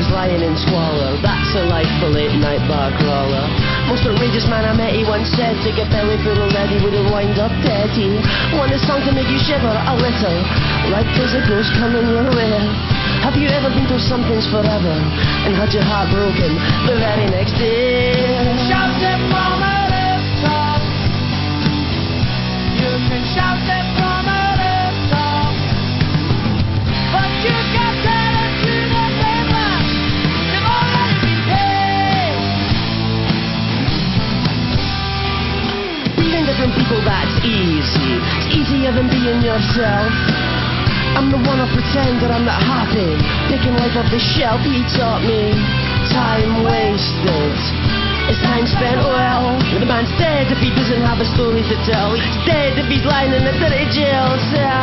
was lying in squalor. That's a life for late night bar crawler. Most outrageous man I met, he once said, to get belly full already would have wind up dead. He wanted song to make you shiver a little, like there's a ghost coming your way. Have you ever been through something's forever and had your heart broken the very next day? Than being yourself. I'm the one I pretend that I'm not happy. Picking life off the shelf, he taught me. Time wasted. It's time spent well. The man's dead if he doesn't have a story to tell. He's dead if he's lying in a dirty jail cell.